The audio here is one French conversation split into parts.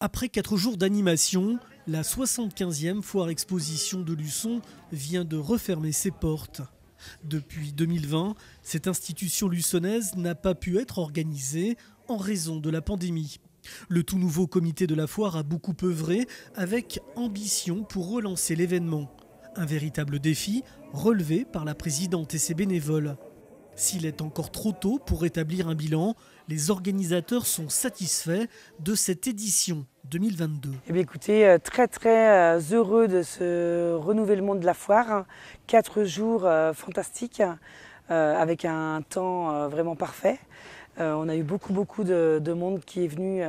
Après quatre jours d'animation, la 75e foire exposition de Luçon vient de refermer ses portes. Depuis 2020, cette institution luçonnaise n'a pas pu être organisée en raison de la pandémie. Le tout nouveau comité de la foire a beaucoup œuvré avec ambition pour relancer l'événement. Un véritable défi relevé par la présidente et ses bénévoles. S'il est encore trop tôt pour établir un bilan, les organisateurs sont satisfaits de cette édition 2022. Eh bien écoutez, euh, très très euh, heureux de ce renouvellement de la foire. Quatre jours euh, fantastiques avec un temps vraiment parfait. On a eu beaucoup beaucoup de, monde qui est venu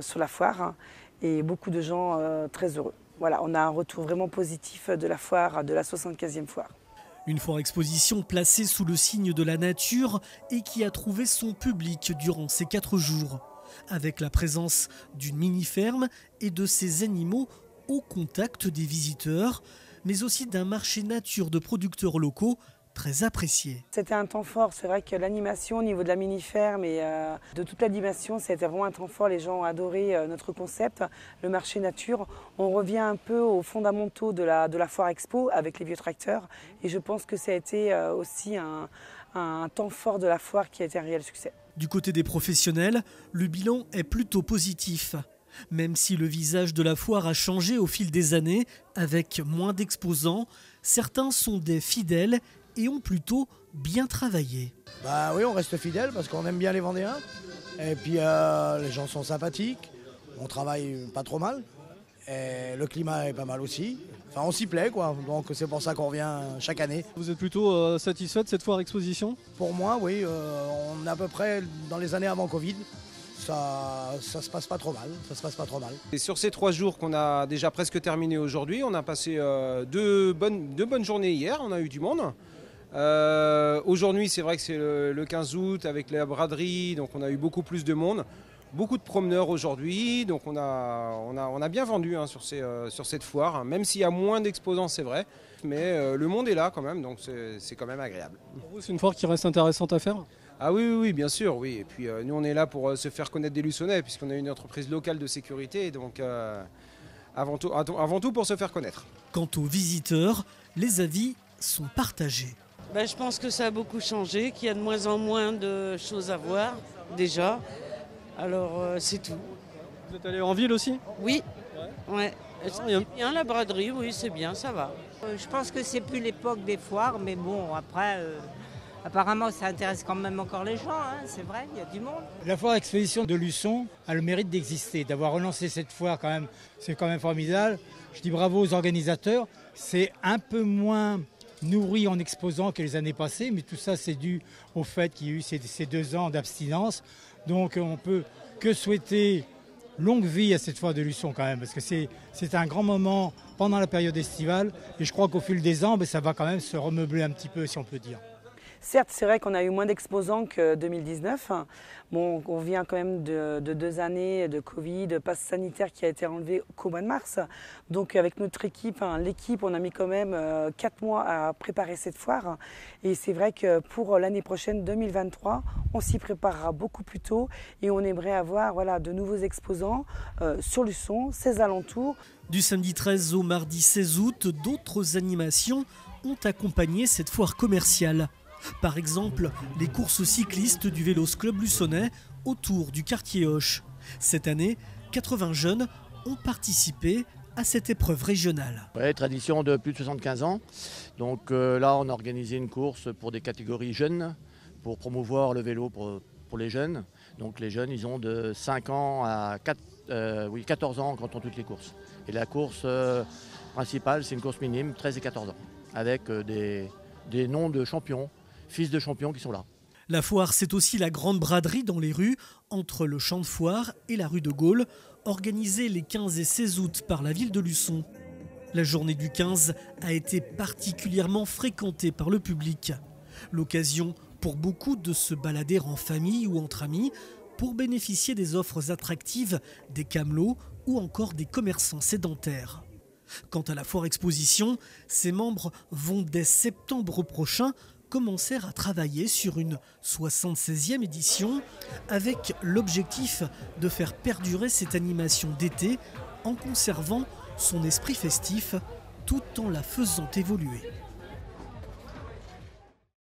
sur la foire et beaucoup de gens très heureux. Voilà, on a un retour vraiment positif de la foire, de la 75e foire. Une foire-exposition placée sous le signe de la nature et qui a trouvé son public durant ces quatre jours, avec la présence d'une mini-ferme et de ses animaux au contact des visiteurs, mais aussi d'un marché nature de producteurs locaux très apprécié. C'était un temps fort, c'est vrai que l'animation au niveau de la mini-ferme et euh, de toute l'animation, c'était vraiment un temps fort. Les gens ont adoré euh, notre concept, le marché nature. On revient un peu aux fondamentaux de la, de la foire expo avec les vieux tracteurs et je pense que ça a été euh, aussi un, un temps fort de la foire qui a été un réel succès. Du côté des professionnels, le bilan est plutôt positif. Même si le visage de la foire a changé au fil des années, avec moins d'exposants, certains sont des fidèles et ont plutôt bien travaillé. Bah oui, on reste fidèle parce qu'on aime bien les Vendéens. Et puis euh, les gens sont sympathiques, on travaille pas trop mal. Et le climat est pas mal aussi. Enfin, on s'y plaît, quoi. Donc, c'est pour ça qu'on revient chaque année. Vous êtes plutôt euh, satisfait de cette foire exposition Pour moi, oui. Euh, on est à peu près dans les années avant Covid. Ça, ça se passe pas trop mal. Ça se passe pas trop mal. Et sur ces trois jours qu'on a déjà presque terminé aujourd'hui, on a passé deux, bonnes, deux bonnes journées hier. On a eu du monde. Euh, aujourd'hui, c'est vrai que c'est le, 15 août avec la braderie, donc on a eu beaucoup plus de monde. Beaucoup de promeneurs aujourd'hui, donc on a, on a, on a bien vendu hein, sur, ces, euh, sur cette foire, même s'il y a moins d'exposants, c'est vrai. Mais euh, le monde est là quand même, donc c'est quand même agréable. Pour vous, c'est une foire qui reste intéressante à faire? Ah oui, oui, oui, bien sûr, oui. Et puis nous, on est là pour se faire connaître des Luçonnais, puisqu'on est une entreprise locale de sécurité, donc avant, tout, avant tout pour se faire connaître. Quant aux visiteurs, les avis sont partagés. Ben, je pense que ça a beaucoup changé, qu'il y a de moins en moins de choses à voir déjà. Alors euh, c'est tout. Vous êtes allé en ville aussi? Oui. Ouais. C'est bien la braderie, oui, c'est bien, ça va. Euh, je pense que c'est plus l'époque des foires, mais bon, après, euh, apparemment, ça intéresse quand même encore les gens, hein, c'est vrai, il y a du monde. La foire exposition de Luçon a le mérite d'exister, d'avoir relancé cette foire quand même, c'est quand même formidable. Je dis bravo aux organisateurs. C'est un peu moins nourri en exposant que les années passées, mais tout ça c'est dû au fait qu'il y a eu ces, deux ans d'abstinence. Donc on peut que souhaiter longue vie à cette fois de Luçon quand même, parce que c'est un grand moment pendant la période estivale, et je crois qu'au fil des ans, ben, ça va quand même se remeubler un petit peu, si on peut dire. Certes, c'est vrai qu'on a eu moins d'exposants que 2019. Bon, on vient quand même de, deux années de Covid, de passe sanitaire qui a été enlevé qu'au mois de mars. Donc avec notre équipe, l'équipe, on a mis quand même euh, quatre mois à préparer cette foire. Et c'est vrai que pour l'année prochaine, 2023, on s'y préparera beaucoup plus tôt et on aimerait avoir de nouveaux exposants euh, sur Luçon, ses alentours. Du samedi 13 au mardi 16 août, d'autres animations ont accompagné cette foire commerciale. Par exemple, les courses cyclistes du Vélos Club Luçonnais autour du quartier Hoche. Cette année, 80 jeunes ont participé à cette épreuve régionale. Tradition de plus de 75 ans. Donc euh, là, on a organisé une course pour des catégories jeunes, pour promouvoir le vélo pour, les jeunes. Donc les jeunes, ils ont de 5 ans à 4, oui, 14 ans quand on toutes les courses. Et la course euh, principale, c'est une course minime, 13 et 14 ans, avec euh, des noms de champions fils de champions qui sont là. La foire, c'est aussi la grande braderie dans les rues, entre le champ de foire et la rue de Gaulle, organisée les 15 et 16 août par la ville de Luçon. La journée du 15 a été particulièrement fréquentée par le public. L'occasion pour beaucoup de se balader en famille ou entre amis pour bénéficier des offres attractives des camelots ou encore des commerçants sédentaires. Quant à la foire exposition, ses membres vont dès septembre prochain commencèrent à travailler sur une 76e édition avec l'objectif de faire perdurer cette animation d'été en conservant son esprit festif tout en la faisant évoluer.